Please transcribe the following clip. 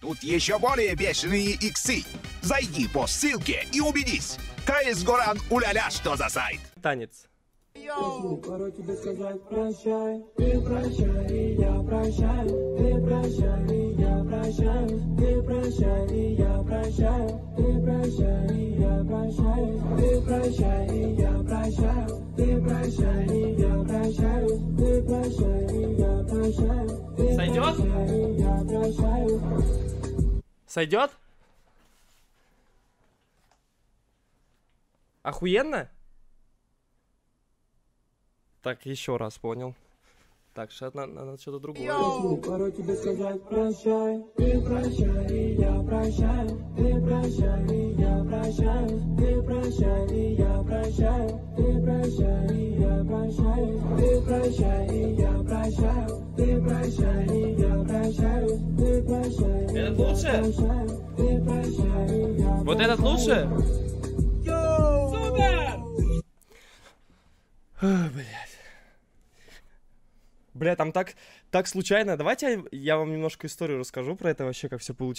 Тут еще более бешеные иксы. Зайди по ссылке и убедись. КС Горан уляля что за сайт. Танец. Пора тебе сказать прощай, ты прощай, и я прощаю, ты прощай, и я прощаю, ты прощай, и я прощаю, ты прощай, и я прощаю, ты прощай, и я прощаю, ты прощай, и я прощаю, ты прощай, и я прощаю, ты прощай, и я прощаю. Сойдет? Охуенно? Так, еще раз понял. Так, сейчас надо, надо что-то другое. Пора тебе сказать прощай, ты прощай, и я прощаю, ты прощай, и я прощаю, ты прощай, и я прощаю, ты прощай, и я прощаю, ты прощай, и я прощаю, ты прощай, и я прощаю, ты прощай, Этот лучше? Вот этот лучше? Супер! Блять. Бля, там так, так случайно. Давайте я, я вам немножко историю расскажу про это вообще, как все получилось.